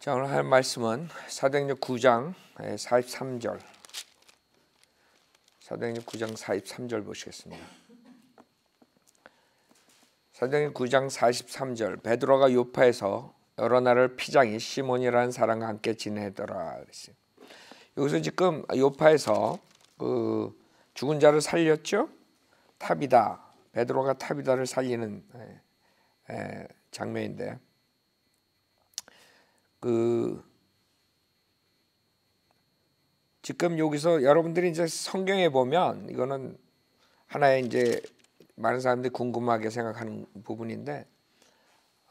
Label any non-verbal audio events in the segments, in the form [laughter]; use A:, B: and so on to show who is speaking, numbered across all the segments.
A: 자 오늘 할 말씀은 사도행전 9장 43절 사도행전 9장 43절 보시겠습니다. 사도행전 9장 43절 베드로가 요파에서 여러 나라를 피장이 시몬이라는 사람과 함께 지내더라. 여기서 지금 요파에서 그 죽은 자를 살렸죠. 탑이다. 베드로가 탑이다를 살리는 장면인데 그 지금 여기서 여러분들이 이제 성경에 보면 이거는 하나의 이제 많은 사람들이 궁금하게 생각하는 부분인데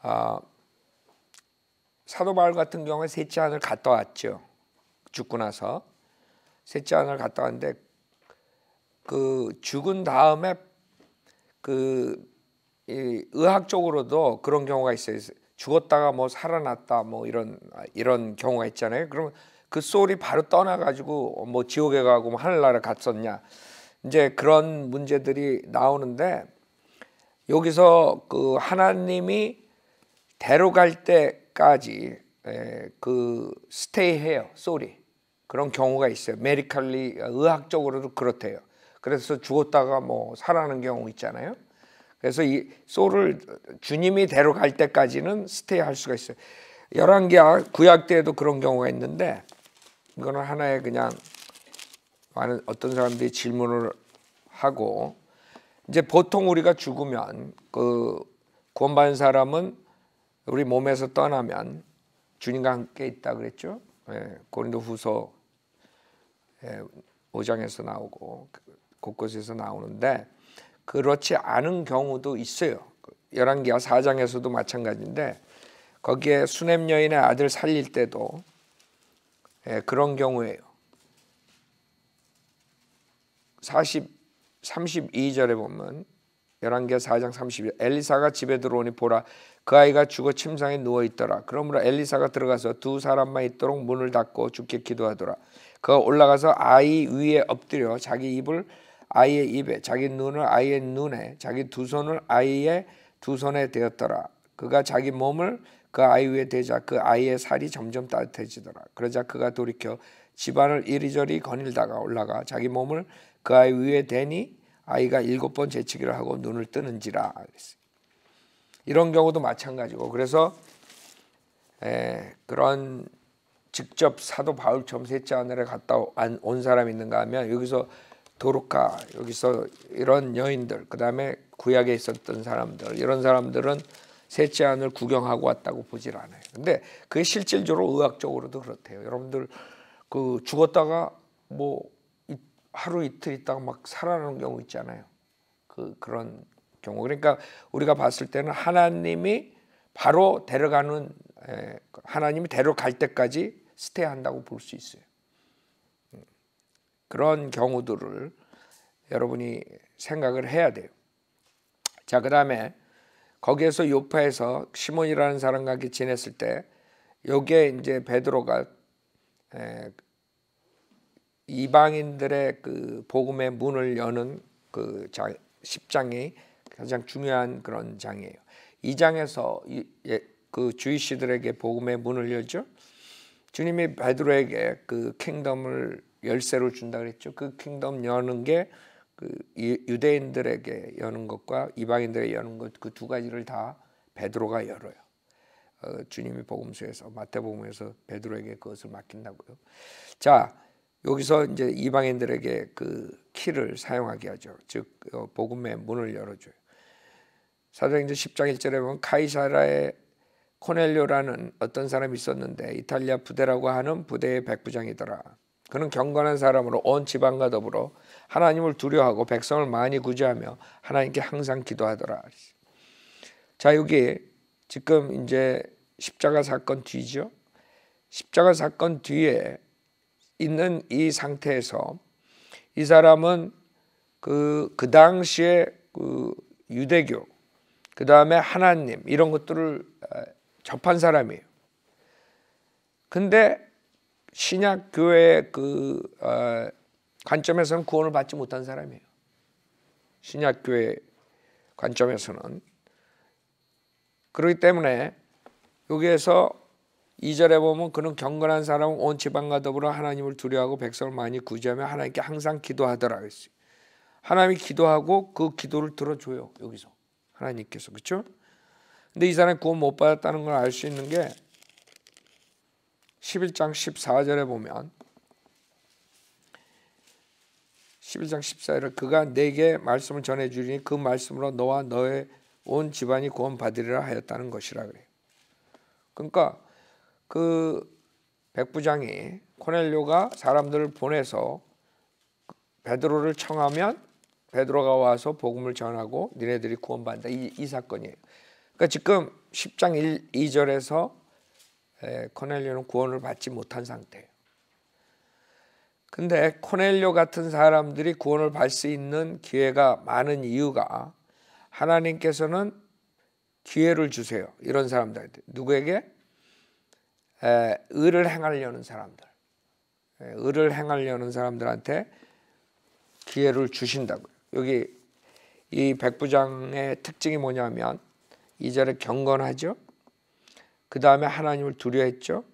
A: 아, 사도 바울 같은 경우에 셋째 하늘 갔다 왔죠. 죽고 나서 셋째 하늘 갔다 왔는데 그 죽은 다음에 그 의학적으로도 그런 경우가 있어요. 죽었다가 뭐 살아났다 뭐 이런 이런 경우가 있잖아요. 그러면 그 소울이 바로 떠나가지고 뭐 지옥에 가고 뭐 하늘나라 갔었냐 이제 그런 문제들이 나오는데 여기서 그 하나님이 데려갈 때까지 그 스테이해요 소리 그런 경우가 있어요. 메디칼리 의학적으로도 그렇대요. 그래서 죽었다가 뭐 살아나는 경우 있잖아요. 그래서 이 소를 주님이 데려갈 때까지는 스테이 할 수가 있어요. 열왕기야 구약 때에도 그런 경우가 있는데 이거는 하나의 그냥 많은 어떤 사람들이 질문을 하고 이제 보통 우리가 죽으면 그 구원받은 사람은 우리 몸에서 떠나면 주님과 함께 있다 그랬죠. 예, 고린도후서 예, 5장에서 나오고 곳곳에서 나오는데 그렇지 않은 경우도 있어요. 열왕기하 4장에서도 마찬가지인데 거기에 수냄 여인의 아들 살릴 때도 예, 그런 경우예요. 40 32절에 보면 열왕기하 4장 32절 엘리사가 집에 들어오니 보라 그 아이가 죽어 침상에 누워 있더라. 그러므로 엘리사가 들어가서 두 사람만 있도록 문을 닫고 죽게 기도하더라. 그가 올라가서 아이 위에 엎드려 자기 입을 아이의 입에 자기 눈을 아이의 눈에 자기 두 손을 아이의 두 손에 대었더라. 그가 자기 몸을 그 아이 위에 대자 그 아이의 살이 점점 따뜻해지더라. 그러자 그가 돌이켜 집안을 이리저리 거닐다가 올라가 자기 몸을 그 아이 위에 대니 아이가 일곱 번 재치기를 하고 눈을 뜨는지라 이런 경우도 마찬가지고 그래서 에, 그런 직접 사도 바울처럼 셋째 하늘에 갔다 온 사람이 있는가 하면 여기서 도르카 여기서 이런 여인들 그다음에 구약에 있었던 사람들 이런 사람들은 셋째 하늘 구경하고 왔다고 보질 않아요. 근데 그게 실질적으로 의학적으로도 그렇대요. 여러분들 그 죽었다가 뭐 하루 이틀 있다가 막 살아나는 경우 있잖아요. 그 그런 경우 그러니까 우리가 봤을 때는 하나님이 바로 데려가는 에, 하나님이 데려갈 때까지 스테이한다고 볼 수 있어요. 그런 경우들을 여러분이 생각을 해야 돼요. 자, 그 다음에 거기에서 요파에서 시몬이라는 사람과 함께 지냈을 때 요게 이제 베드로가 에, 이방인들의 그 복음의 문을 여는 그 10장이 가장 중요한 그런 장이에요. 이 장에서 예, 그 주이시들에게 복음의 문을 열죠. 주님이 베드로에게 그 킹덤을 열쇠로 준다 그랬죠. 그 킹덤 여는 게 그 유대인들에게 여는 것과 이방인들에게 여는 것 그 두 가지를 다 베드로가 열어요. 어, 주님이 복음서에서 마태복음에서 베드로에게 그것을 맡긴다고요. 자 여기서 이제 이방인들에게 그 키를 사용하게 하죠. 즉 어, 복음의 문을 열어줘요. 사도행전 10장 1절에 보면 카이사라의 코넬료라는 어떤 사람이 있었는데 이탈리아 부대라고 하는 부대의 백부장이더라. 그는 경건한 사람으로 온 지방과 더불어 하나님을 두려워하고 백성을 많이 구제하며 하나님께 항상 기도하더라. 자 여기 지금 이제 십자가 사건 뒤죠. 십자가 사건 뒤에 있는 이 상태에서 이 사람은 그, 그 당시에 그 유대교, 그 다음에 하나님, 이런 것들을 접한 사람이에요. 근데 신약 교회의 그 어, 관점에서는 구원을 받지 못한 사람이에요. 신약 교회 관점에서는 그렇기 때문에 여기에서 2절에 보면 그는 경건한 사람은 온 지방과 더불어 하나님을 두려워하고 백성을 많이 구제하며 하나님께 항상 기도하더라 그랬어요. 하나님이 기도하고 그 기도를 들어줘요. 여기서 하나님께서 그렇죠? 근데 이 사람이 구원 못 받았다는 걸 알 수 있는 게 11장 14절에 보면 11장 14절에 그가 내게 말씀을 전해 주리니 그 말씀으로 너와 너의 온 집안이 구원 받으리라 하였다는 것이라 그래요. 그러니까 그 백부장이 코넬료가 사람들을 보내서 베드로를 청하면 베드로가 와서 복음을 전하고 니네들이 구원받는다 이, 이 사건이에요. 그러니까 지금 10장 1, 2절에서 코넬료는 구원을 받지 못한 상태예요. 근데 코넬료 같은 사람들이 구원을 받을 수 있는 기회가 많은 이유가 하나님께서는 기회를 주세요. 이런 사람들한테 누구에게 에, 의를 행하려는 사람들, 에, 의를 행하려는 사람들한테 기회를 주신다고요. 여기 이 백부장의 특징이 뭐냐면 이 절에 경건하죠. 그 다음에 하나님을 두려했죠.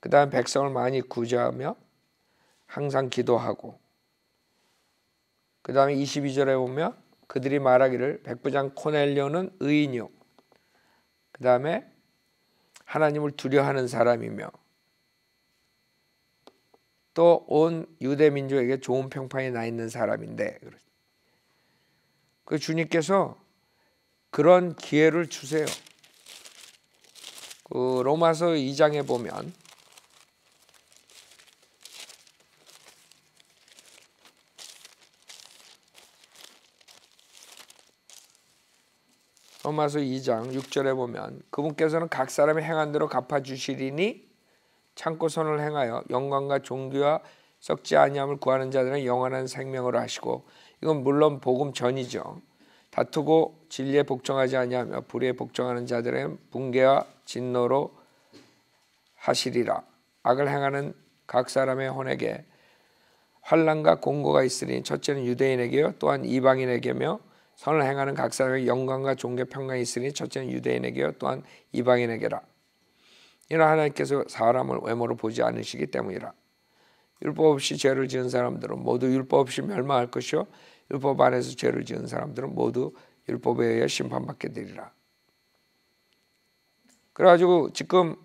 A: 그 다음에 백성을 많이 구제하며 항상 기도하고 그 다음에 22절에 보면 그들이 말하기를 백부장 코넬료는 의인이요. 그 다음에 하나님을 두려하는 사람이며 또 온 유대 민족에게 좋은 평판이 나 있는 사람인데 그 주님께서 그런 기회를 주세요. 그 로마서 2장에 보면 로마서 2장 6절에 보면 그분께서는 각 사람의 행한 대로 갚아 주시리니 참고 선을 행하여 영광과 종교와 썩지 아니함을 구하는 자들은 영원한 생명으로 하시고 이건 물론 복음 전이죠. 다투고 진리에 복종하지 아니하며 불의에 복종하는 자들은 붕괴와 진노로 하시리라. 악을 행하는 각 사람의 혼에게 환란과 공고가 있으니 첫째는 유대인에게요 또한 이방인에게며 선을 행하는 각 사람의 영광과 종교 평강이 있으니 첫째는 유대인에게요 또한 이방인에게라. 이는 하나님께서 사람을 외모로 보지 않으시기 때문이라. 율법 없이 죄를 지은 사람들은 모두 율법 없이 멸망할 것이요 율법 안에서 죄를 지은 사람들은 모두 율법에 의해 심판받게 되리라. 그래가지고 지금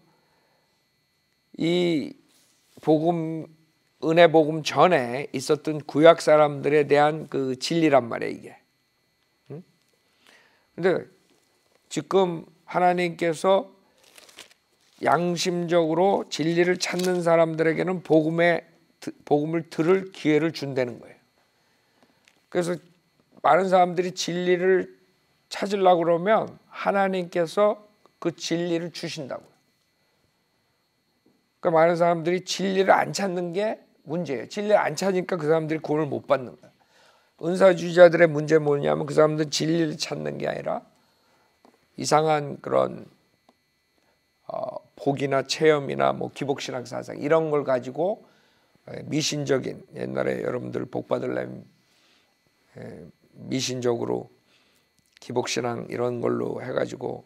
A: 이 복음 은혜 복음 전에 있었던 구약 사람들에 대한 그 진리란 말이에요 이게. 근데 지금 하나님께서 양심적으로 진리를 찾는 사람들에게는 복음의 복음을 들을 기회를 준다는 거예요. 그래서 많은 사람들이 진리를 찾으려고 그러면 하나님께서 그 진리를 주신다고요. 그러니까 많은 사람들이 진리를 안 찾는 게 문제예요. 진리를 안 찾으니까 그 사람들이 구원을 못 받는 거예요. 은사주의자들의 문제 뭐냐면 그 사람들은 진리를 찾는 게 아니라 이상한 그런 어, 복이나 체험이나 뭐 기복신앙 사상 이런 걸 가지고 미신적인 옛날에 여러분들 복 받으려면 미신적으로 기복신앙 이런 걸로 해가지고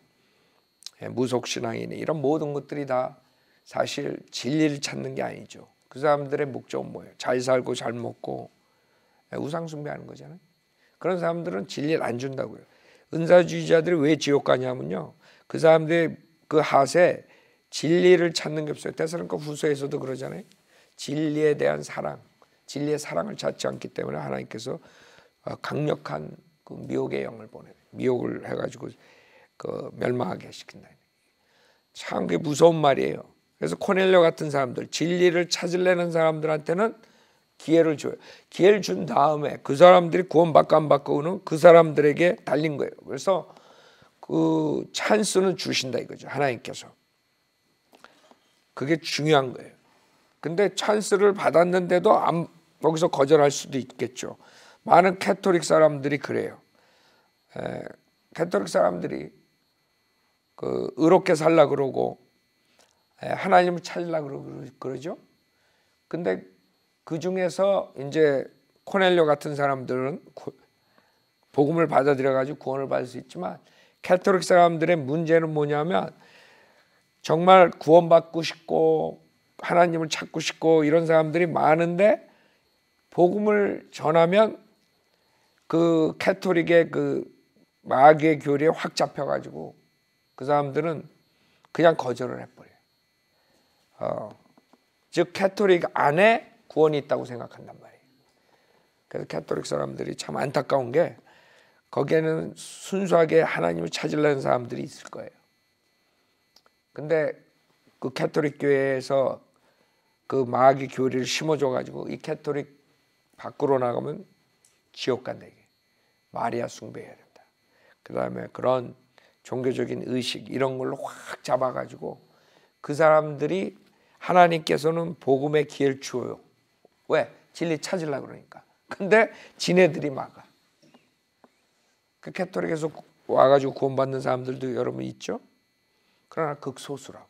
A: 무속신앙이니 이런 모든 것들이 다 사실 진리를 찾는 게 아니죠. 그 사람들의 목적은 뭐예요? 잘 살고 잘 먹고 우상 숭배하는 거잖아요. 그런 사람들은 진리를 안 준다고요. 은사주의자들이 왜 지옥 가냐면요. 그 사람들의 그 하세 진리를 찾는 게 없어요. 대사로니 후서에서도 그러잖아요. 진리에 대한 사랑, 진리의 사랑을 찾지 않기 때문에 하나님께서 어, 강력한 그 미혹의 영을 보내 미혹을 해가지고 그 멸망하게 시킨다. 참 그게 무서운 말이에요. 그래서 코넬료 같은 사람들, 진리를 찾으려는 사람들한테는 기회를 줘요. 기회를 준 다음에 그 사람들이 구원받고 안 받고는 그 사람들에게 달린 거예요. 그래서 그 찬스는 주신다 이거죠. 하나님께서. 그게 중요한 거예요. 근데 찬스를 받았는데도 안, 거기서 거절할 수도 있겠죠. 많은 캐토릭 사람들이 그래요. 에, 캐토릭 사람들이 그 의롭게 살라 그러고 에, 하나님을 찾으려 그러, 그러죠. 근데 그 중에서 이제 코넬료 같은 사람들은 복음을 받아들여 가지고 구원을 받을 수 있지만 캐토릭 사람들의 문제는 뭐냐면 정말 구원받고 싶고 하나님을 찾고 싶고 이런 사람들이 많은데 복음을 전하면 그 Catholic의 그 마귀의 교리에 확 잡혀 가지고 그 사람들은 그냥 거절을 해버려요. 어, 즉 캐토릭 안에 구원이 있다고 생각한단 말이에요. 그래서 캐토릭 사람들이 참 안타까운 게 거기에는 순수하게 하나님을 찾으려는 사람들이 있을 거예요. 근데 그 캐토릭 교회에서 그 마귀 교리를 심어줘 가지고 이 캐토릭 밖으로 나가면 지옥 간다게 마리아 숭배해야 된다. 그 다음에 그런 종교적인 의식 이런 걸로 확 잡아가지고 그 사람들이 하나님께서는 복음의 기회를 주어요. 왜? 진리 찾으려 그러니까. 근데 지네들이 막아. 그 캐토릭에서 와가지고 구원받는 사람들도 여러분 있죠. 그러나 극소수라고.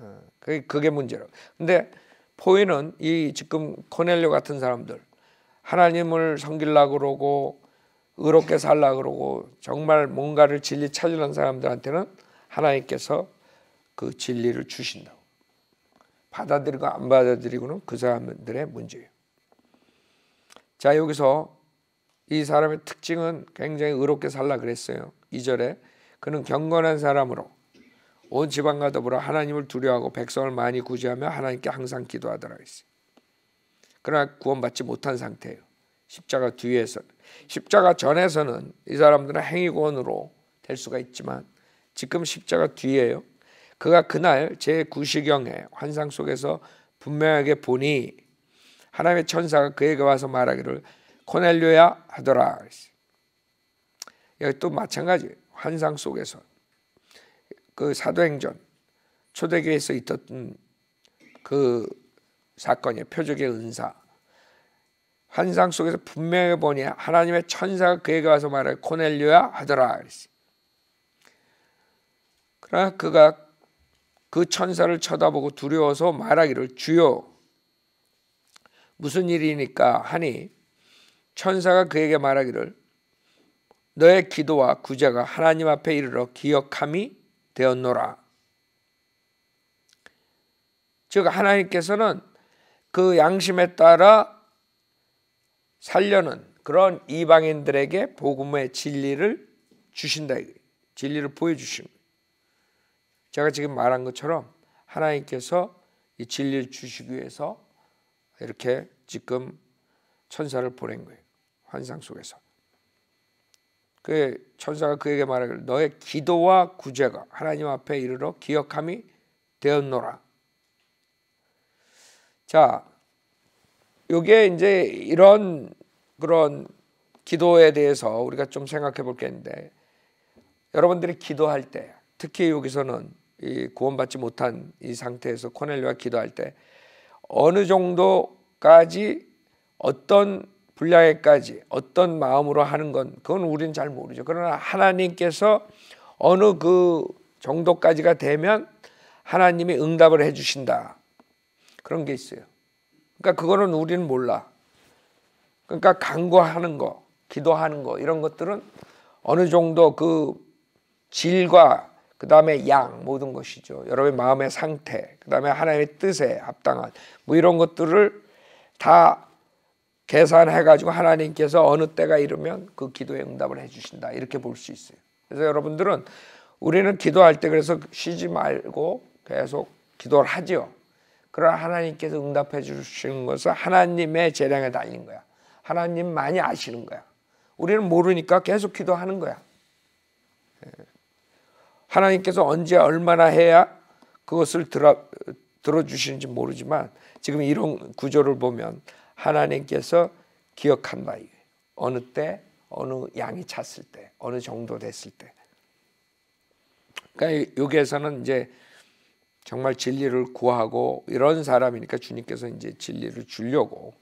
A: 어, 그게 그게 문제라고. 근데 포인은 이 지금 코넬료 같은 사람들 하나님을 섬기려 그러고 의롭게 살라 그러고 정말 뭔가를 진리 찾으는 사람들한테는 하나님께서 그 진리를 주신다고. 받아들이고 안 받아들이고는 그 사람들의 문제예요. 자, 여기서 이 사람의 특징은 굉장히 의롭게 살라 그랬어요. 2절에 그는 경건한 사람으로 온 지방과 더불어 하나님을 두려워하고 백성을 많이 구제하며 하나님께 항상 기도하더라 했어요. 그러나 구원받지 못한 상태예요. 십자가 뒤에서 십자가 전에서는 이 사람들은 행위권으로 될 수가 있지만 지금 십자가 뒤에요. 그가 그날 제 구시경에 환상 속에서 분명하게 보니 하나님의 천사가 그에게 와서 말하기를 코넬료야 하더라. 여기 또 마찬가지 환상 속에서 그 사도행전 초대교회에서 있었던 그 사건의 표적의 은사 환상 속에서 분명히 보니 하나님의 천사가 그에게 와서 말해 코넬료야 하더라. 그러나 그가 그 천사를 쳐다보고 두려워서 말하기를 주여 무슨 일이니까 하니 천사가 그에게 말하기를 너의 기도와 구제가 하나님 앞에 이르러 기억함이 되었노라. 즉 하나님께서는 그 양심에 따라 살려는 그런 이방인들에게 복음의 진리를 주신다. 진리를 보여주신 제가 지금 말한 것처럼 하나님께서 이 진리를 주시기 위해서 이렇게 지금 천사를 보낸 거예요. 환상 속에서. 그 천사가 그에게 말하기를 너의 기도와 구제가 하나님 앞에 이르러 기억함이 되었노라. 자, 요게 이제 이런 그런 기도에 대해서 우리가 좀 생각해 볼 게 있는데 여러분들이 기도할 때 특히 여기서는 이 구원받지 못한 이 상태에서 코넬료가 기도할 때 어느 정도까지 어떤 분량에까지 어떤 마음으로 하는 건 그건 우리는 잘 모르죠. 그러나 하나님께서 어느 그 정도까지가 되면 하나님이 응답을 해 주신다. 그런 게 있어요. 그러니까 그거는 우리는 몰라. 그러니까 간구하는 거, 기도하는 거 이런 것들은 어느 정도 그 질과 그 다음에 양 모든 것이죠. 여러분의 마음의 상태, 그 다음에 하나님의 뜻에 합당한 뭐 이런 것들을 다 계산해 가지고 하나님께서 어느 때가 이르면 그 기도에 응답을 해주신다 이렇게 볼 수 있어요. 그래서 여러분들은 우리는 기도할 때 그래서 쉬지 말고 계속 기도를 하죠. 그러나 하나님께서 응답해 주시는 것은 하나님의 재량에 달린 거야. 하나님만이 아시는 거야. 우리는 모르니까 계속 기도하는 거야. 예. 하나님께서 언제 얼마나 해야 그것을 들어 들어주시는지 모르지만 지금 이런 구조를 보면 하나님께서 기억한다. 어느 때, 어느 양이 찼을 때, 어느 정도 됐을 때. 그러니까 여기에서는 이제 정말 진리를 구하고 이런 사람이니까 주님께서 이제 진리를 주려고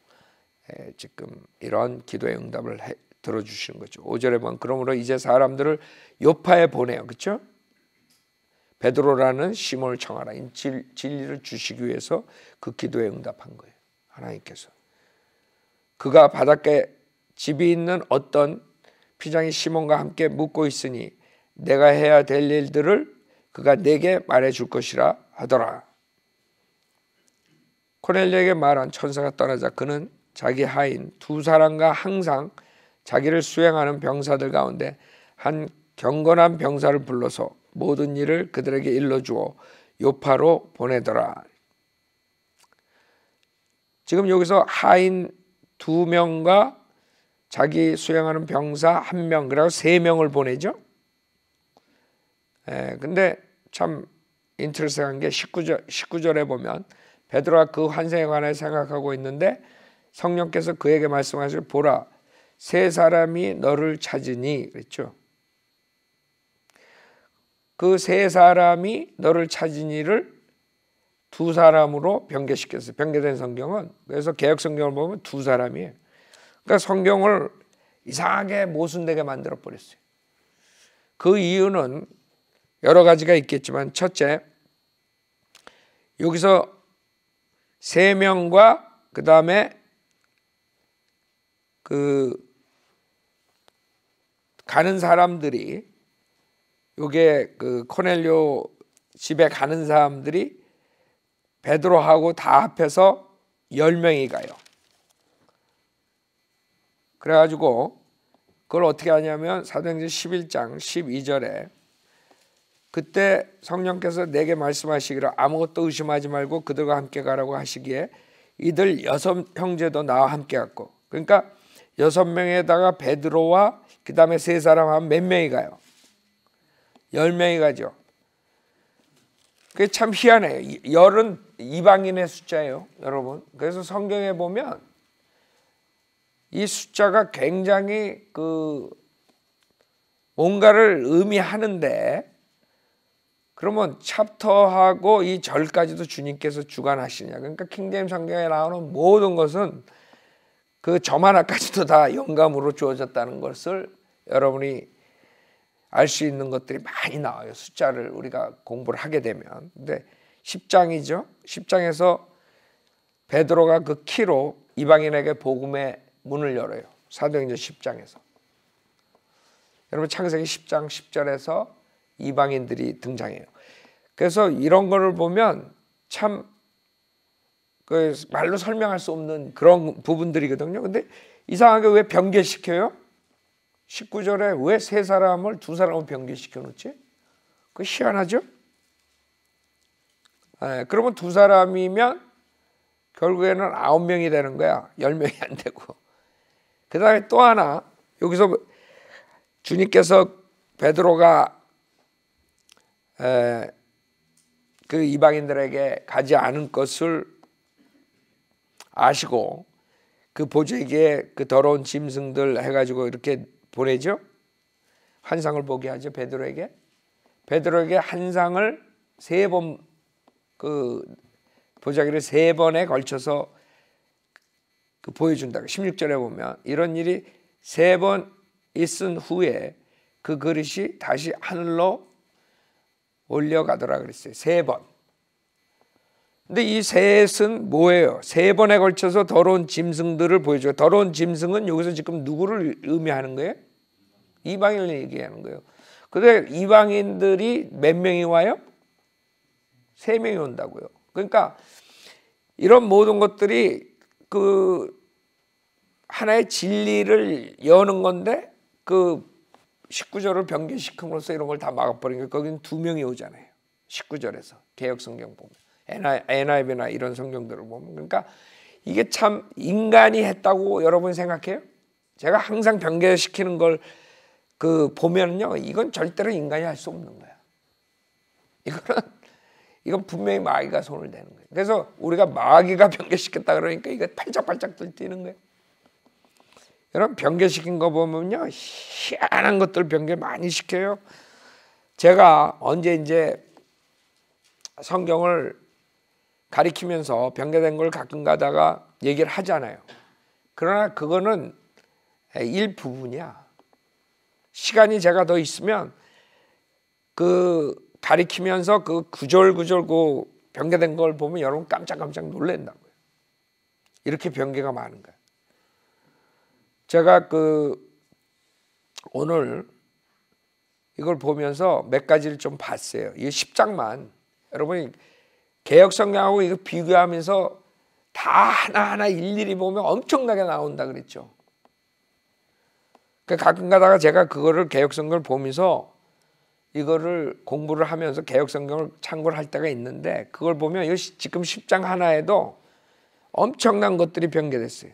A: 지금 이런 기도의 응답을 해, 들어주시는 거죠. 5절에 보면 그러므로 이제 사람들을 요파에 보내요. 그렇죠? 베드로라는 시몬을 청하라. 진, 진리를 주시기 위해서 그 기도에 응답한 거예요. 하나님께서. 그가 바닷가에 집이 있는 어떤 피장이 시몬과 함께 묵고 있으니 내가 해야 될 일들을 그가 내게 말해 줄 것이라 하더라. 코넬리에게 말한 천사가 떠나자 그는 자기 하인 두 사람과 항상 자기를 수행하는 병사들 가운데 한 경건한 병사를 불러서 모든 일을 그들에게 일러주어 요파로 보내더라. 지금 여기서 하인 두 명과 자기 수행하는 병사 한 명, 그리고 세 명을 보내죠. 예, 근데 참 인트레스한 게 19절, 19절에 보면 베드로가 그 환생에 관해 생각하고 있는데 성령께서 그에게 말씀하시고 보라 세 사람이 너를 찾으니 그랬죠. 그 세 사람이 너를 찾으니를 두 사람으로 변개시켰어요. 변개된 성경은 그래서 개혁 성경을 보면 두 사람이에요. 그러니까 성경을 이상하게 모순되게 만들어 버렸어요. 그 이유는 여러 가지가 있겠지만 첫째 여기서 세 명과 그 다음에 그 가는 사람들이 요게 그 코넬료 집에 가는 사람들이 베드로하고 다 합해서 열 명이 가요. 그래가지고 그걸 어떻게 하냐면 사도행전 11장 12절에 그때 성령께서 내게 말씀하시기를 아무것도 의심하지 말고 그들과 함께 가라고 하시기에 이들 여섯 형제도 나와 함께 갔고 그러니까 여섯 명에다가 베드로와 그 다음에 세 사람 한 몇 명이 가요? 열 명이 가죠. 그게 참 희한해요. 열은 이방인의 숫자예요, 여러분. 그래서 성경에 보면 이 숫자가 굉장히 그 뭔가를 의미하는데 그러면 챕터하고 이 절까지도 주님께서 주관하시냐. 그러니까 킹제임 성경에 나오는 모든 것은 그점 하나까지도 다 영감으로 주어졌다는 것을 여러분이 알 수 있는 것들이 많이 나와요. 숫자를 우리가 공부를 하게 되면. 근데 10장이죠. 10장에서 베드로가 그 키로 이방인에게 복음의 문을 열어요. 사도행전 10장에서. 여러분 창세기 10장 10절에서 이방인들이 등장해요. 그래서 이런 거를 보면 참그 말로 설명할 수 없는 그런 부분들이거든요. 근데 이상하게 왜 변개시켜요? 19절에 왜 세 사람을 두 사람을 변개시켜 놓지? 그 희한하죠? 네, 그러면 두 사람이면 결국에는 아홉 명이 되는 거야. 열 명이 안 되고. 그 다음에 또 하나, 여기서 주님께서 베드로가 에, 그 이방인들에게 가지 않은 것을 아시고 그 보재기에 그 더러운 짐승들 해가지고 이렇게 보내죠. 환상을 보게 하죠 베드로에게. 베드로에게 환상을 세 번 그 보자기를 세 번에 걸쳐서 그 보여준다. 16절에 보면 이런 일이 세 번 있은 후에 그 그릇이 다시 하늘로 올려가더라 그랬어요. 세 번. 근데 이 셋은 뭐예요? 세 번에 걸쳐서 더러운 짐승들을 보여줘요. 더러운 짐승은 여기서 지금 누구를 의미하는 거예요? 이방인을 얘기하는 거예요. 근데 이방인들이 몇 명이 와요? 세 명이 온다고요. 그러니까 이런 모든 것들이 그 하나의 진리를 여는 건데 그 19절을 변개시킴으로써 이런 걸 다 막아버리니까 거기는 두 명이 오잖아요. 19절에서 개혁 성경 보면 NIV나 이런 성경들을 보면 그러니까 이게 참 인간이 했다고 여러분 생각해요? 제가 항상 변개시키는 걸 그 보면요 이건 절대로 인간이 할 수 없는 거야. 이거는 이건 분명히 마귀가 손을 대는 거예요. 그래서 우리가 마귀가 [laughs] 변개시켰다 그러니까 이게 팔짝팔짝 뛰는 거예요. 여러분 변개시킨 거 보면요 희한한 것들 변개 많이 시켜요. 제가 언제 이제 성경을 가리키면서 변개된 걸 가끔 가다가 얘기를 하잖아요. 그러나 그거는 일부분이야. 시간이 제가 더 있으면 그 가리키면서 그 구절구절 그 변개된 걸 보면 여러분 깜짝깜짝 놀란다고요. 이렇게 변개가 많은 거예요. 제가 그 오늘 이걸 보면서 몇 가지를 좀 봤어요. 이 10장만 여러분이 개혁 성경하고 이거 비교하면서 다 하나하나 일일이 보면 엄청나게 나온다 그랬죠. 그 가끔 가다가 제가 그거를 개혁 성경을 보면서 이거를 공부를 하면서 개혁 성경을 참고를 할 때가 있는데 그걸 보면 지금 10장 하나에도 엄청난 것들이 변개됐어요.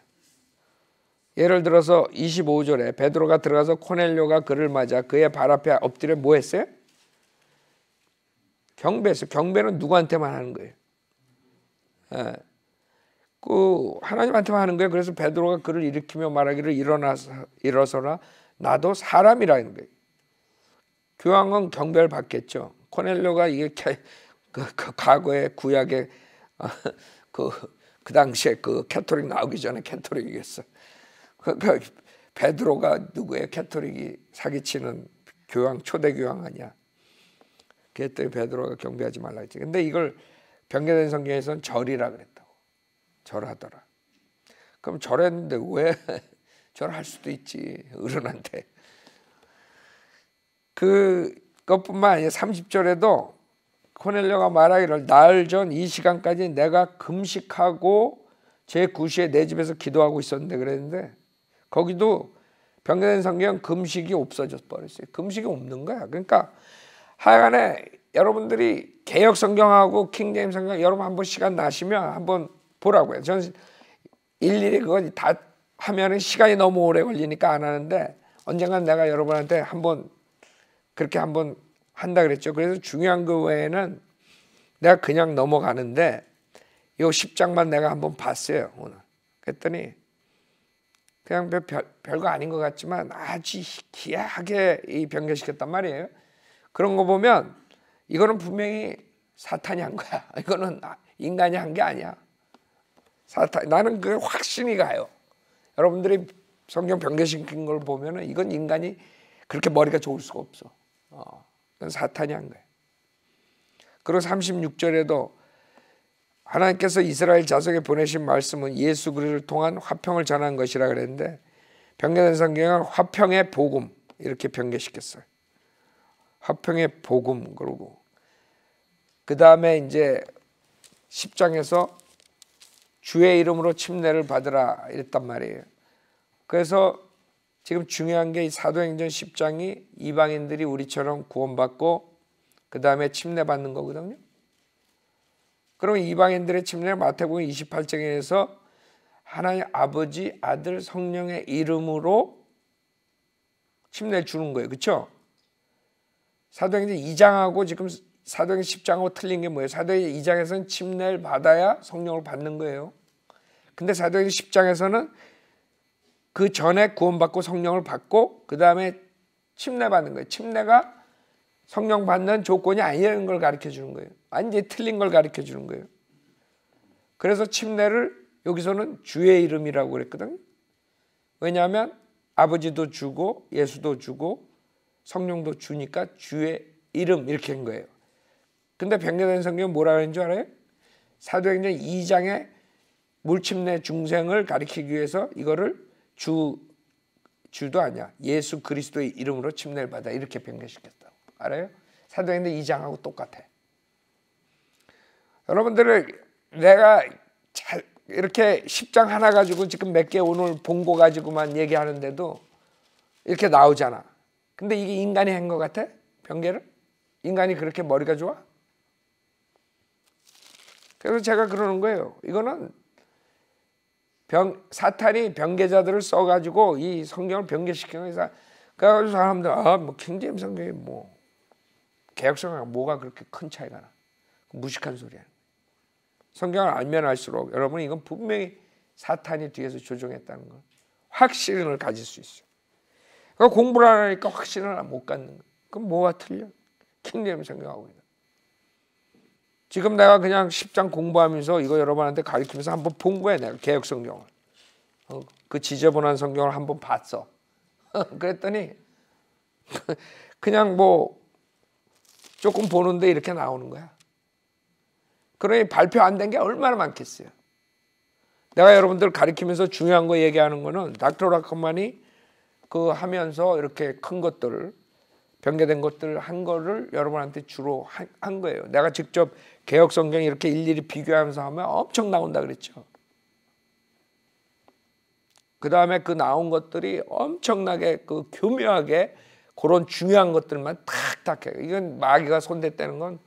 A: 예를 들어서 25절에 베드로가 들어가서 코넬료가 그를 맞아 그의 발 앞에 엎드려 뭐 했어요? 경배했어요. 경배는 누구한테만 하는 거예요. 예. 그 하나님한테만 하는 거예요. 그래서 베드로가 그를 일으키며 말하기를 일어나서 일어서라 나도 사람이라는 거예요. 교황은 경배를 받겠죠. 코넬료가 이게 그, 그 과거의 구약의 그, 그 당시에 그 캐토릭 나오기 전에 캐토릭이겠어. 그, 그 베드로가 누구의 캐토릭이 사기치는 교황 초대 교황 아니야. 그랬더니 베드로가 경배하지 말라 했지. 근데 이걸 변개된 성경에서는 절이라 그랬다고. 절하더라. 그럼 절했는데 왜 [laughs] 절할 수도 있지 어른한테. 그것뿐만 아니라 30절에도 코넬료가 말하기를 나흘 전 이 시간까지 내가 금식하고 제 구시에 내 집에서 기도하고 있었는데 그랬는데 거기도 병개된 성경 금식이 없어져 버렸어요. 금식이 없는 거야. 그러니까 하여간에 여러분들이 개혁 성경하고 킹제임 성경 여러분 한번 시간 나시면 한번 보라고요. 저는 일일이 그거 다 하면은 시간이 너무 오래 걸리니까 안 하는데 언젠간 내가 여러분한테 한번 그렇게 한번 한다 그랬죠. 그래서 중요한 거 외에는 내가 그냥 넘어가는데 요 10장만 내가 한번 봤어요. 오늘. 그랬더니 그냥 별, 별거 아닌 것 같지만 아주 희귀하게 이 변경시켰단 말이에요. 그런 거 보면 이거는 분명히 사탄이 한 거야. [laughs] 이거는 인간이 한 게 아니야. 사탄 나는 그 확신이 가요. 여러분들이 성경 변경시킨 걸 보면은 이건 인간이 그렇게 머리가 좋을 수가 없어. 어, 사탄이 한 거예요. 그리고 36절에도 하나님께서 이스라엘 자석에 보내신 말씀은 예수 그리스도를 통한 화평을 전한 것이라 그랬는데 변경된 성경은 화평의 복음 이렇게 변경시켰어요. 화평의 복음 그러고 그 다음에 이제 10장에서 주의 이름으로 침례를 받으라 이랬단 말이에요. 그래서 지금 중요한 게 사도행전 10장이 이방인들이 우리처럼 구원받고 그 다음에 침례 받는 거거든요. 그럼 이방인들의 침례를 마태복음 28장에서 하나님 아버지, 아들, 성령의 이름으로 침례 주는 거예요. 그렇죠? 사도행전 2장하고 지금 사도행전 10장하고 틀린 게 뭐예요? 사도행전 2장에서는 침례를 받아야 성령을 받는 거예요. 근데 사도행전 10장에서는 그 전에 구원받고 성령을 받고 그 다음에 침례 받는 거예요. 침례가 성령 받는 조건이 아니라는 걸 가르쳐 주는 거예요. 완전히 틀린 걸 가르쳐 주는 거예요. 그래서 침례를 여기서는 주의 이름이라고 그랬거든. 왜냐하면 아버지도 주고 예수도 주고 성령도 주니까 주의 이름 이렇게 한 거예요. 근데 변경된 성경은 뭐라 그러는 줄 알아요? 사도행전 2장에 물침례 중생을 가리키기 위해서 이거를 주 주도 아니야. 예수 그리스도의 이름으로 침례를 받아 이렇게 변경시켰다. 알아요? 사도행전 2장하고 똑같아. 여러분들을 내가 잘 이렇게 10장 하나 가지고 지금 몇 개 오늘 본 거 가지고만 얘기하는데도 이렇게 나오잖아. 근데 이게 인간이 한 것 같아? 변계를? 인간이 그렇게 머리가 좋아? 그래서 제가 그러는 거예요. 이거는 병, 사탄이 변계자들을 써가지고 이 성경을 변계시키는 거예요. 그래서 사람들 아 뭐 킹제임 성경이 뭐 개혁성경 뭐가 그렇게 큰 차이가 나? 무식한 소리야. 성경을 알면 알수록 여러분 이건 분명히 사탄이 뒤에서 조종했다는 거 확신을 가질 수 있어요. 그러니까 공부를 안 하니까 확신을 못 갖는 거예요. 그럼 뭐가 틀려? 킹제임 성경하고 있는. 지금 내가 그냥 10장 공부하면서 이거 여러분한테 가르치면서 한번 본 거야 내가 개혁 성경을. 어, 그 지저분한 성경을 한번 봤어. [laughs] 그랬더니 [laughs] 그냥 뭐 조금 보는데 이렇게 나오는 거야. 그러니 발표 안 된 게 얼마나 많겠어요. 내가 여러분들 가르치면서 중요한 거 얘기하는 거는 닥터 라커만이 그 하면서 이렇게 큰 것들을 변개된 것들 한 거를 여러분한테 주로 한, 한 거예요. 내가 직접 개혁 성경 이렇게 일일이 비교하면서 하면 엄청 나온다 그랬죠. 그 다음에 그 나온 것들이 엄청나게 그 교묘하게 그런 중요한 것들만 탁탁 해. 이건 마귀가 손댔다는 건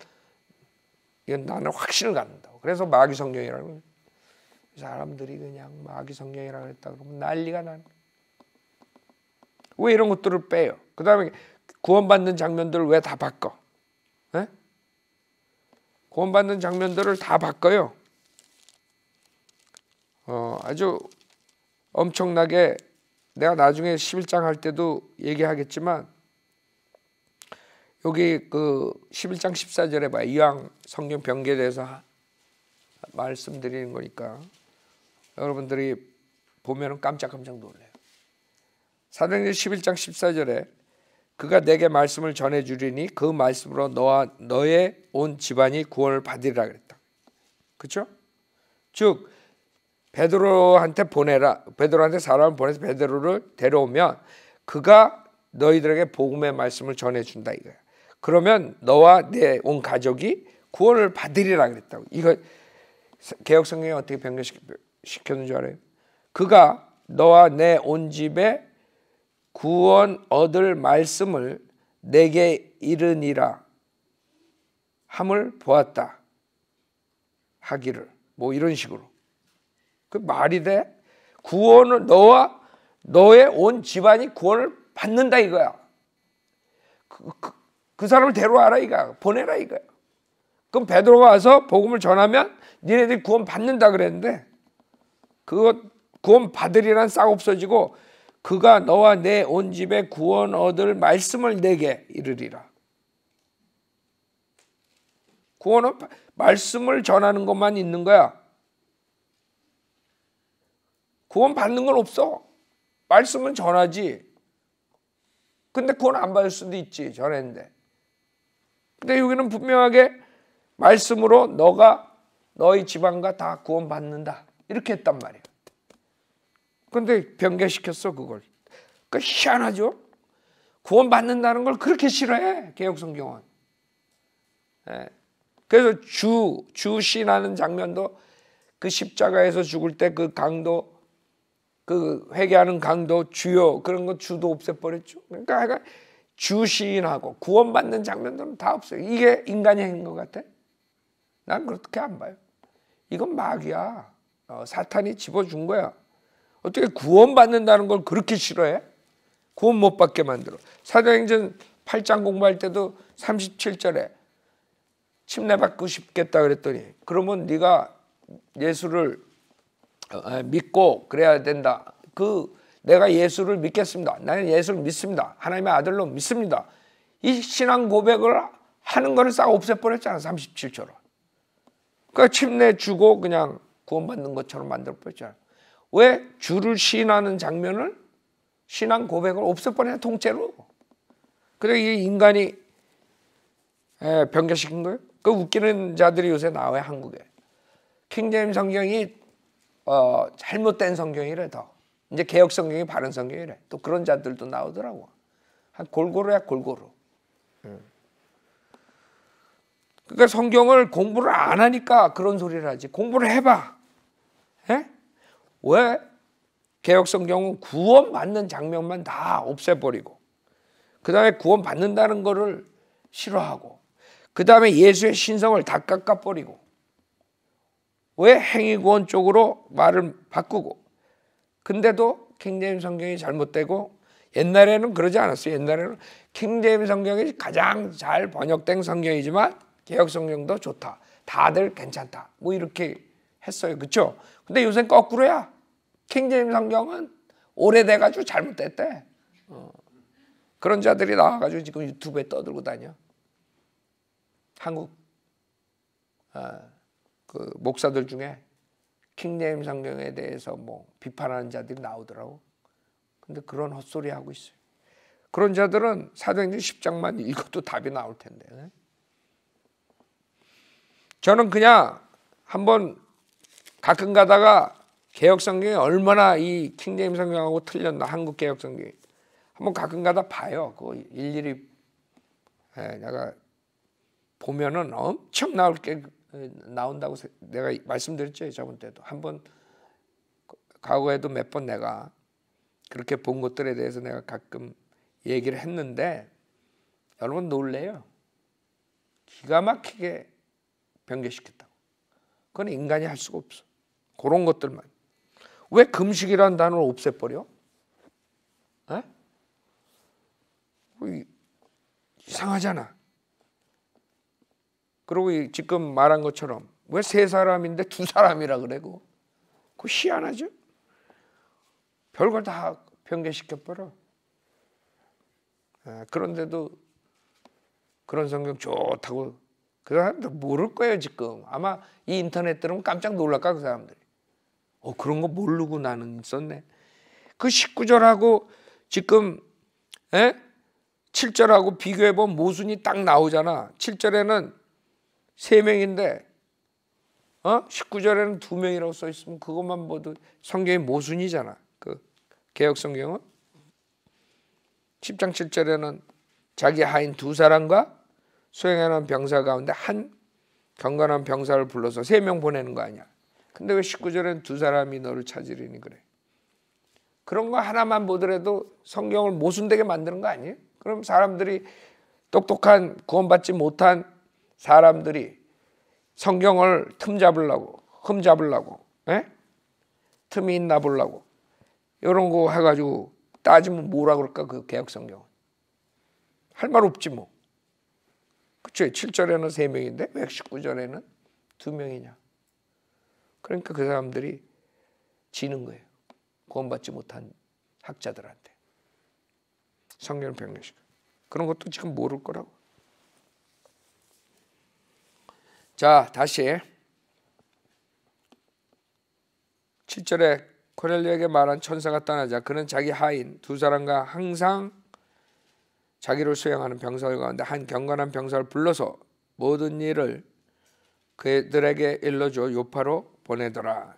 A: 이건 나는 확신을 갖는다. 그래서 마귀 성경이라고 사람들이 그냥 마귀 성경이라고 했다 그러면 난리가 나는 왜 이런 것들을 빼요? 그 다음에 구원받는 장면들을 왜 다 바꿔? 에? 구원받는 장면들을 다 바꿔요. 어, 아주 엄청나게 내가 나중에 11장 할 때도 얘기하겠지만 여기 그 11장 14절에 봐 이왕 성경 변개에 대해서 말씀드리는 거니까 여러분들이 보면은 깜짝깜짝 놀래요. 사도행전 11장 14절에 그가 내게 말씀을 전해 주리니 그 말씀으로 너와 너의 온 집안이 구원을 받으리라 그랬다. 그렇죠? 즉 베드로한테 보내라. 베드로한테 사람을 보내서 베드로를 데려오면 그가 너희들에게 복음의 말씀을 전해 준다 이거야. 그러면 너와 내 온 가족이 구원을 받으리라 그랬다고. 이거 개혁 성경에 어떻게 변경시켰는 줄 알아요? 그가 너와 내 온 집에 구원 얻을 말씀을 내게 이르니라 함을 보았다 하기를 뭐 이런 식으로 그 말이 돼 구원을 너와 너의 온 집안이 구원을 받는다 이거야 그, 그, 그 사람을 데려와라 이거야 보내라 이거야 그럼 베드로가 와서 복음을 전하면 니네들이 구원 받는다 그랬는데 그거 구원 받으리란 싹 없어지고 그가 너와 내 온 집에 구원 얻을 말씀을 내게 이르리라. 구원은 말씀을 전하는 것만 있는 거야. 구원 받는 건 없어. 말씀은 전하지. 근데 구원 안 받을 수도 있지. 전했는데. 근데 여기는 분명하게 말씀으로 너가 너희 집안과 다 구원 받는다. 이렇게 했단 말이야. 근데 변개시켰어 그걸. 그 희한하죠. 구원 받는다는 걸 그렇게 싫어해 개혁 성경은. 예. 그래서 주 주시라는 장면도 그 십자가에서 죽을 때 그 강도 그 회개하는 강도 주요 그런 거 주도 없애버렸죠. 그러니까 주시인하고 구원받는 장면들은 다 없어요. 이게 인간이 한것 같아? 난 그렇게 안 봐요. 이건 마귀야. 어, 사탄이 집어준 거야. 어떻게 구원받는다는 걸 그렇게 싫어해? 구원 못 받게 만들어. 사도행전 8장 공부할 때도 37절에 침례받고 싶겠다 그랬더니 그러면 네가 예수를 어, 믿고 그래야 된다. 그 내가 예수를 믿겠습니다. 나는 예수를 믿습니다. 하나님의 아들로 믿습니다. 이 신앙 고백을 하는 거를 싹 없애버렸잖아. 37절로. 그러니까 침례 주고 그냥 구원받는 것처럼 만들어버렸잖아. 왜 주를 시인하는 장면을 신앙 고백을 없애버리냐 통째로. 그래 이 인간이 변개시킨 거예요. 그 웃기는 자들이 요새 나와요 한국에. 킹제임 성경이 어, 잘못된 성경이래 더. 이제 개혁 성경이 바른 성경이래. 또 그런 자들도 나오더라고. 한 골고루야 골고루. 그러니까 성경을 공부를 안 하니까 그런 소리를 하지. 공부를 해봐. 에? 왜 개혁 성경은 구원 받는 장면만 다 없애버리고 그 다음에 구원 받는다는 것을 싫어하고 그 다음에 예수의 신성을 다 깎아버리고 왜 행위 구원 쪽으로 말을 바꾸고 근데도 킹제임 성경이 잘못되고 옛날에는 그러지 않았어요. 옛날에는 킹제임 성경이 가장 잘 번역된 성경이지만 개혁 성경도 좋다. 다들 괜찮다. 뭐 이렇게 했어요. 그렇죠? 근데 요새 거꾸로야. 킹제임 성경은 오래돼 가지고 잘못됐대. 어. 그런 자들이 나와 가지고 지금 유튜브에 떠들고 다녀. 한국 어, 그 목사들 중에 킹제임 성경에 대해서 뭐 비판하는 자들이 나오더라고. 근데 그런 헛소리 하고 있어요. 그런 자들은 사도행전 10장만 읽어도 답이 나올 텐데. 네? 저는 그냥 한번 가끔 가다가 개혁 성경이 얼마나 이 킹제임 성경하고 틀렸나 한국 개혁 성경이 한번 가끔 가다 봐요. 그 일일이 예, 내가 보면은 엄청 나올 게 나온다고 내가 말씀드렸죠 저번 때도 한 번 과거에도 몇 번 내가 그렇게 본 것들에 대해서 내가 가끔 얘기를 했는데 여러분 놀래요. 기가 막히게 변개시켰다고. 그건 인간이 할 수가 없어. 그런 것들만. 왜 금식이라는 단어를 없애버려? 에? 뭐 이상하잖아. 그리고 지금 말한 것처럼 왜 세 사람인데 두 사람이라 그래고 그 희한하죠? 별걸 다 변개시켜 버려. 그런데도 그런 성경 좋다고 그 사람들 모를 거예요 지금. 아마 이 인터넷 들으면 깜짝 놀랄까 그 사람들이. 어 그런 거 모르고 나는 있었네. 그 19절하고 지금 에? 7절하고 비교해 보면 모순이 딱 나오잖아. 7절에는 세 명인데 어? 19절에는 두 명이라고 써 있으면 그것만 모두 성경의 모순이잖아. 그 개혁 성경은 10장 7절에는 자기 하인 두 사람과 수행하는 병사 가운데 한 경건한 병사를 불러서 세 명 보내는 거 아니야. 근데 왜 19절에는 두 사람이 너를 찾으리니 그래. 그런 거 하나만 보더라도 성경을 모순되게 만드는 거 아니에요? 그럼 사람들이 똑똑한 구원받지 못한 사람들이 성경을 틈 잡으려고 흠 잡으려고 에? 예? 틈이 있나 보려고. 이런 거 해가지고 따지면 뭐라 그럴까 그 개혁 성경 할말 없지 뭐. 그쵸? 7절에는 3명인데 왜 19절에는 2명이냐. 그러니까 그 사람들이 지는 거예요. 구원받지 못한 학자들한테. 성경을 변경시켜. 그런 것도 지금 모를 거라고 자 다시 7절에 코넬리에게 말한 천사가 떠나자 그는 자기 하인 두 사람과 항상 자기를 수행하는 병사들 가운데 한 경건한 병사를 불러서 모든 일을 그들에게 일러줘 요파로 보내더라.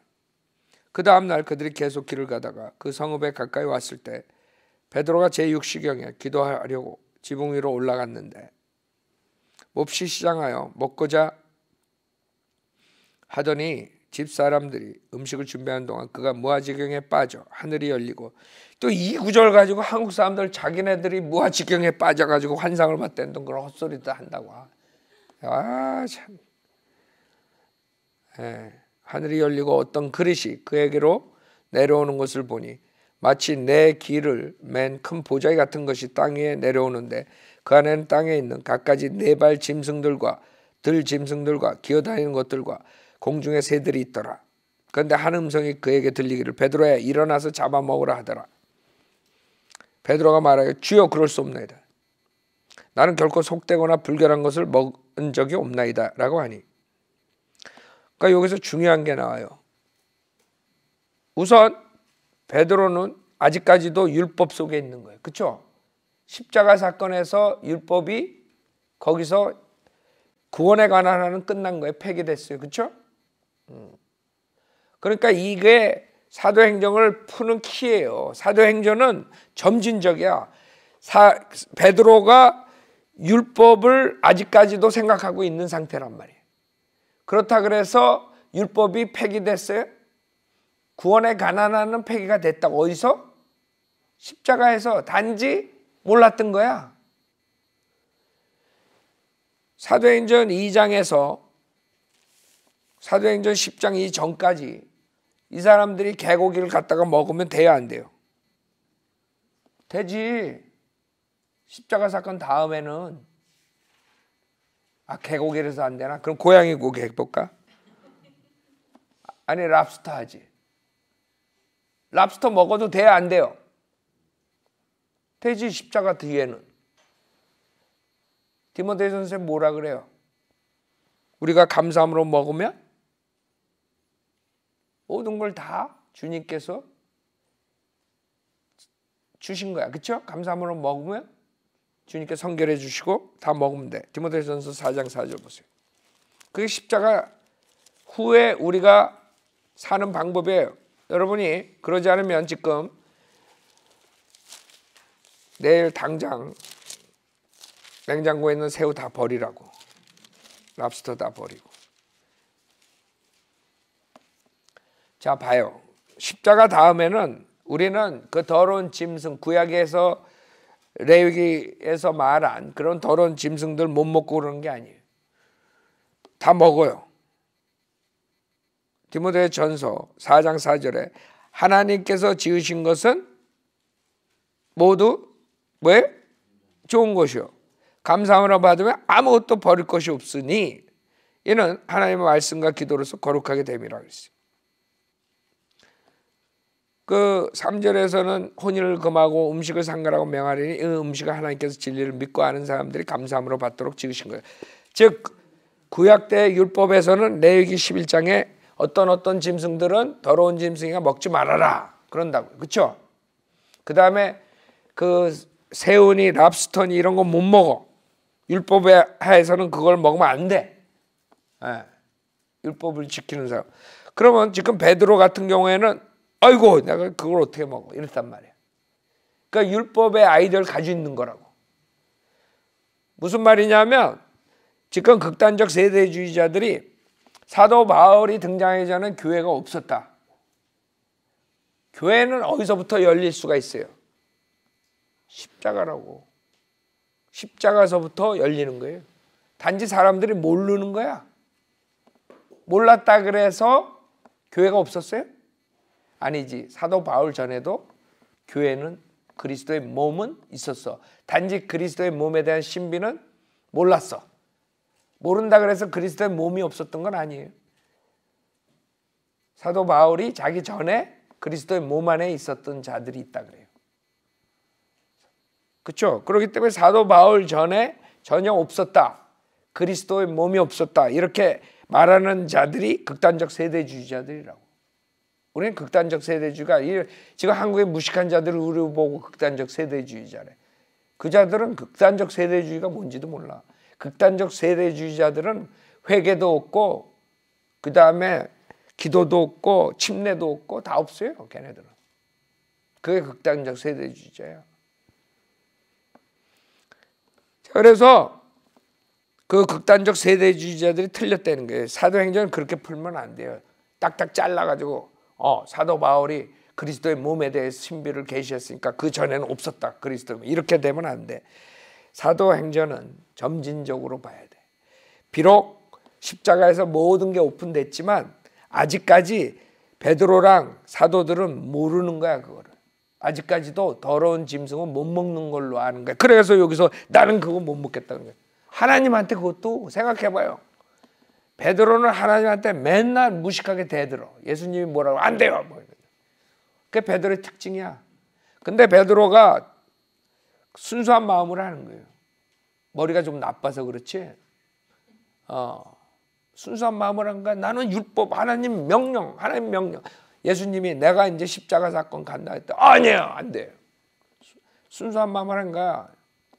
A: 그 다음 날 그들이 계속 길을 가다가 그 성읍에 가까이 왔을 때 베드로가 제6시경에 기도하려고 지붕 위로 올라갔는데 몹시 시장하여 먹고자 하더니 집 사람들이 음식을 준비하는 동안 그가 무아지경에 빠져 하늘이 열리고 또 이 구절 가지고 한국 사람들 자기네들이 무아지경에 빠져가지고 환상을 봤다는 그런 헛소리도 한다고. 아 참. 예, 하늘이 열리고 어떤 그릇이 그에게로 내려오는 것을 보니 마치 내 길을 맨 큰 보자기 같은 것이 땅 위에 내려오는데 그 안에는 땅에 있는 갖가지 네 발 짐승들과 들 짐승들과 기어다니는 것들과 공중에 새들이 있더라. 그런데 한 음성이 그에게 들리기를 베드로야 일어나서 잡아먹으라 하더라. 베드로가 말하여 주여 그럴 수 없나이다. 나는 결코 속되거나 불결한 것을 먹은 적이 없나이다 라고 하니 그러니까 여기서 중요한 게 나와요. 우선 베드로는 아직까지도 율법 속에 있는 거예요. 그렇죠? 십자가 사건에서 율법이 거기서 구원에 관한 하는 끝난 거예요. 폐기됐어요. 그렇죠? 그러니까 이게 사도행정을 푸는 키예요. 사도행전은 점진적이야. 사, 베드로가 율법을 아직까지도 생각하고 있는 상태란 말이에요. 그렇다 그래서 율법이 폐기됐어요? 구원에 가난하는 폐기가 됐다고 어디서? 십자가에서 단지 몰랐던 거야. 사도행전 2장에서 사도행전 10장 이전까지 이 사람들이 개고기를 갖다가 먹으면 돼야 안 돼요? 되지. 십자가 사건 다음에는 아 개고기를 해서 안 되나? 그럼 고양이 고기 해볼까? 아니 랍스터 하지. 랍스터 먹어도 돼야 안 돼요? 돼지 십자가 뒤에는. 디모데 선생 뭐라 그래요? 우리가 감사함으로 먹으면 모든 걸 다 주님께서 주신 거야. 그렇죠? 감사함으로 먹으면 주님께 성결해 주시고 다 먹으면 돼. 디모데전서 4장 4절 보세요. 그게 십자가 후에 우리가 사는 방법이에요. 여러분이 그러지 않으면 지금 내일 당장 냉장고에 있는 새우 다 버리라고. 랍스터 다 버리고. 자, 봐요. 십자가 다음에는 우리는 그 더러운 짐승 구약에서 레위기에서 말한 그런 더러운 짐승들 못 먹고 그러는 게 아니에요. 다 먹어요. 디모데 전서 4장 4절에 하나님께서 지으신 것은 모두 왜? 좋은 것이요. 감사함으로 받으면 아무것도 버릴 것이 없으니 이는 하나님의 말씀과 기도로서 거룩하게 됨이라 그랬어요. 그 3절에서는 혼인을 금하고 음식을 상가라고 명하리니 이 음식을 하나님께서 진리를 믿고 아는 사람들이 감사함으로 받도록 지으신 거예요. 즉 구약 때 율법에서는 레위기 11장에 어떤 어떤 짐승들은 더러운 짐승이가 먹지 말아라 그런다고 그렇죠? 그 다음에 그 새우니 랍스터니 이런 거 못 먹어. 율법에 하에서는 그걸 먹으면 안 돼. 예. 율법을 지키는 사람. 그러면 지금 베드로 같은 경우에는 아이고 내가 그걸 어떻게 먹어 이랬단 말이야. 그러니까 율법의 아이디어를 가지고 있는 거라고. 무슨 말이냐면 지금 극단적 세대주의자들이 사도 바울이 등장하기 전에 교회가 없었다. 교회는 어디서부터 열릴 수가 있어요? 십자가라고. 십자가서부터 열리는 거예요. 단지 사람들이 모르는 거야. 몰랐다 그래서 교회가 없었어요? 아니지. 사도 바울 전에도 교회는 그리스도의 몸은 있었어. 단지 그리스도의 몸에 대한 신비는 몰랐어. 모른다 그래서 그리스도의 몸이 없었던 건 아니에요. 사도 바울이 자기 전에 그리스도의 몸 안에 있었던 자들이 있다 그래요. 그렇죠? 그렇기 때문에 사도 바울 전에 전혀 없었다. 그리스도의 몸이 없었다. 이렇게 말하는 자들이 극단적 세대주의자들이라고. 우리는 극단적 세대주의가 지금 한국의 무식한 자들을 우리 보고 극단적 세대주의자래. 그 자들은 극단적 세대주의가 뭔지도 몰라. 극단적 세대주의자들은 회개도 없고 그 다음에 기도도 없고 침례도 없고 다 없어요. 걔네들은. 그게 극단적 세대주의자야. 그래서 그 극단적 세대주의자들이 틀렸다는 거예요. 사도행전은 그렇게 풀면 안 돼요. 딱딱 잘라가지고 어, 사도 바울이 그리스도의 몸에 대해 신비를 계시했으니까 그 전에는 없었다. 그리스도 이렇게 되면 안 돼. 사도 행전은 점진적으로 봐야 돼. 비록 십자가에서 모든 게 오픈됐지만 아직까지 베드로랑 사도들은 모르는 거야 그거를. 아직까지도 더러운 짐승은 못 먹는 걸로 아는 거야. 그래서 여기서 나는 그거 못 먹겠다는 거야. 하나님한테 그것도 생각해봐요. 베드로는 하나님한테 맨날 무식하게 대들어. 예수님이 뭐라고 안 돼요. 뭐. 그게 베드로의 특징이야. 근데 베드로가 순수한 마음으로 하는 거예요. 머리가 좀 나빠서 그렇지. 어, 순수한 마음으로 거야. 나는 율법, 하나님 명령, 하나님 명령. 예수님이 내가 이제 십자가 사건 간다 했다. 아니에요, 안 돼요. 순수한 마음으로 거야.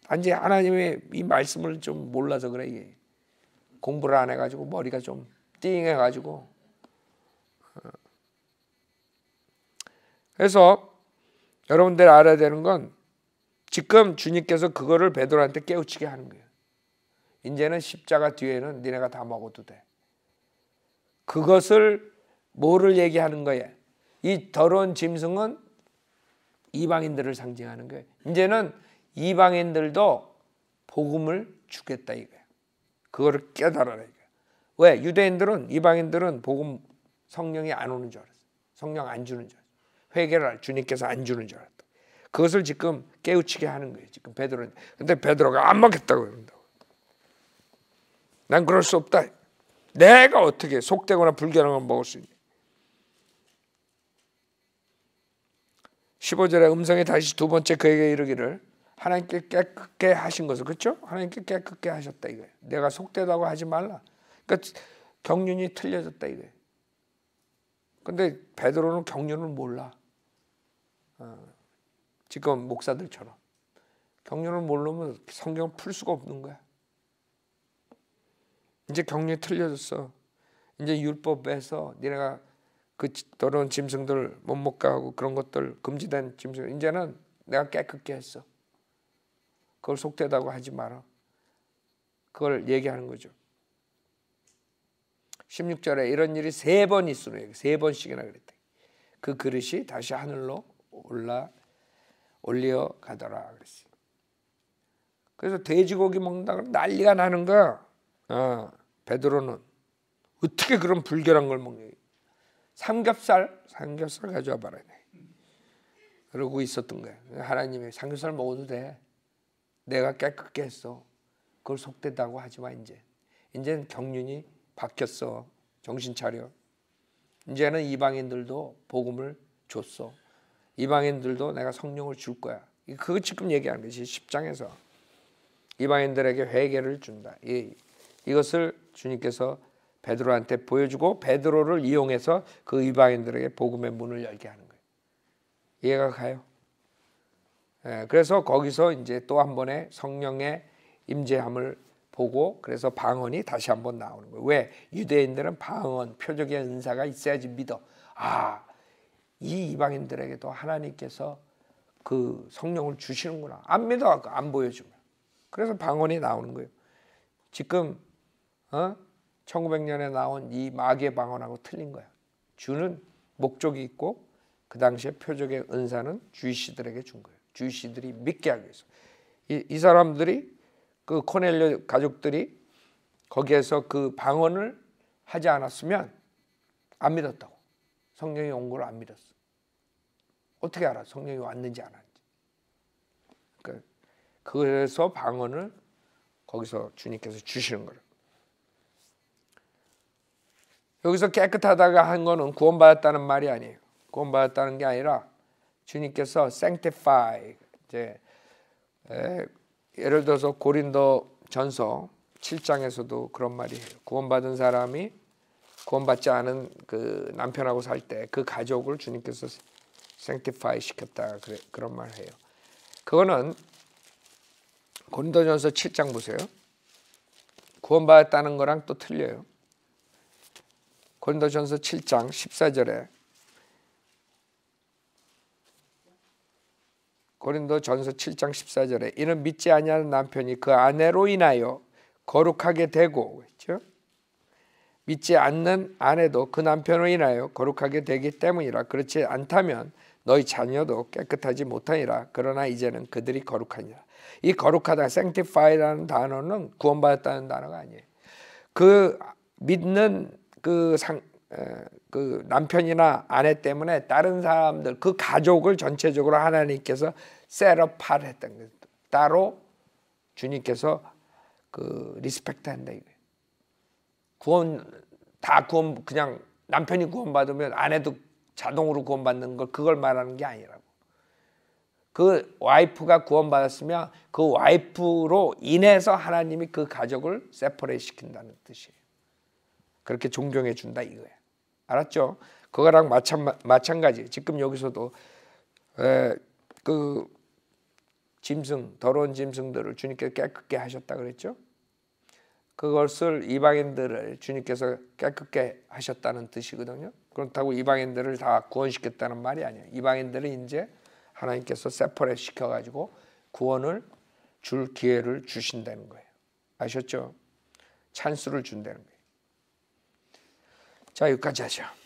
A: 단지 하나님의 이 말씀을 좀 몰라서 그래. 이게. 공부를 안 해가지고 머리가 좀 띵해가지고 어. 그래서 여러분들 알아야 되는 건 지금 주님께서 그거를 베드로한테 깨우치게 하는 거예요. 이제는 십자가 뒤에는 니네가 다 먹어도 돼. 그것을 뭐를 얘기하는 거예요? 이 더러운 짐승은 이방인들을 상징하는 거예요. 이제는 이방인들도 복음을 주겠다 이거예요. 그거를 이거예요. 왜? 유대인들은 이방인들은 복음 성령이 안 오는 줄 알았어. 성령 안 주는 줄 알았어. 회개를 주님께서 안 주는 줄 알았다. 그것을 지금 깨우치게 하는 거예요. 지금 베드로는. 근데 베드로가 안 먹겠다고 그런다고. 난 그럴 수 없다. 내가 어떻게 속되거나 불결한 걸 먹을 수 있니? 15절에 음성이 다시 두 번째 그에게 이르기를 하나님께 깨끗게 하신 것을 그렇죠? 하나님께 깨끗게 하셨다 이거예요. 내가 속되다고 하지 말라. 그러니까 경륜이 틀려졌다 이거예요. 근데 베드로는 경륜을 몰라. 어, 지금 목사들처럼 경륜을 모르면 성경을 풀 수가 없는 거야. 이제 경륜이 틀려졌어. 이제 율법에서 니네가 그 더러운 짐승들 못 먹게 하고 그런 것들 금지된 짐승 이제는 내가 깨끗게 했어. 그걸 속되다고 하지 마라. 그걸 얘기하는 거죠. 16절에 이런 일이 세 번 있으로 세 번씩이나 그랬대. 그 그릇이 다시 하늘로 올라 올려 가더라 그랬어요. 그래서 돼지고기 먹는다 난리가 나는 거야. 어, 베드로는 어떻게 그런 불결한 걸 먹냐? 삼겹살, 삼겹살 가져와 봐라. 그러고 있었던 거야. 하나님이 삼겹살 먹어도 돼. 내가 깨끗게 했어. 그걸 속되다고 하지 마 이제. 이제는 경륜이 바뀌었어. 정신 차려. 이제는 이방인들도 복음을 줬어. 이방인들도 내가 성령을 줄 거야. 그거 지금 얘기하는 것이 10장에서 이방인들에게 회개를 준다. 이, 이것을 주님께서 베드로한테 보여주고 베드로를 이용해서 그 이방인들에게 복음의 문을 열게 하는 거예요. 이해가 가요? 예, 그래서 거기서 이제 또 한 번의 성령의 임재함을 보고 그래서 방언이 다시 한번 나오는 거예요. 왜? 유대인들은 방언, 표적의 은사가 있어야지 믿어. 아, 이 이방인들에게도 하나님께서 그 성령을 주시는구나. 안 믿어 안 보여주면. 그래서 방언이 나오는 거예요. 지금 어? 1900년에 나온 이 마귀의 방언하고 틀린 거야. 주는 목적이 있고 그 당시에 표적의 은사는 주이시들에게 준 거예요. 주이시들이 믿게 하기 위해서. 이, 이 사람들이 그 코넬료 가족들이 거기에서 그 방언을 하지 않았으면 안 믿었다고. 성령이 온 걸 안 믿었어. 어떻게 알아? 성령이 왔는지 안 왔는지. 그러니까 그래서 방언을 거기서 주님께서 주시는 거예요. 여기서 깨끗하다가 한 거는 구원받았다는 말이 아니에요. 구원받았다는 게 아니라 주님께서 sanctify 이제 에, 예를 들어서 고린도 전서 7장에서도 그런 말이에요. 구원받은 사람이 구원받지 않은 그 남편하고 살 때 그 가족을 주님께서 sanctify 시켰다 그래, 그런 말 해요. 그거는 고린도전서 7장 보세요. 구원받았다는 거랑 또 틀려요. 고린도전서 7장 14절에 고린도 전서 7장 14절에 이는 믿지 아니하는 남편이 그 아내로 인하여 거룩하게 되고 그렇죠? 믿지 않는 아내도 그 남편으로 인하여 거룩하게 되기 때문이라. 그렇지 않다면 너희 자녀도 깨끗하지 못하니라. 그러나 이제는 그들이 거룩하니라. 이 거룩하다 sanctify라는 단어는 구원받았다는 단어가 아니에요. 그 믿는 그, 상, 그 남편이나 아내 때문에 다른 사람들 그 가족을 전체적으로 하나님께서 set apart 했던 거예요. 따로 주님께서 그 respect 한다 이거예요. 구원 다 구원 그냥 남편이 구원 받으면 아내도 자동으로 구원 받는 걸 그걸 말하는 게 아니라고. 그 와이프가 구원 받았으면 그 와이프로 인해서 하나님이 그 가족을 separate 시킨다는 뜻이에요. 그렇게 존경해 준다 이거야. 알았죠? 그거랑 마찬, 마찬 가지. 지금 여기서도 에, 그 짐승 더러운 짐승들을 주님께서 깨끗게 하셨다 그랬죠? 그것을 이방인들을 주님께서 깨끗게 하셨다는 뜻이거든요. 그렇다고 이방인들을 다 구원시켰다는 말이 아니에요. 이방인들은 이제 하나님께서 세퍼레 시켜가지고 구원을 줄 기회를 주신다는 거예요. 아셨죠? 찬스를 준다는 거예요. 자, 여기까지 하죠.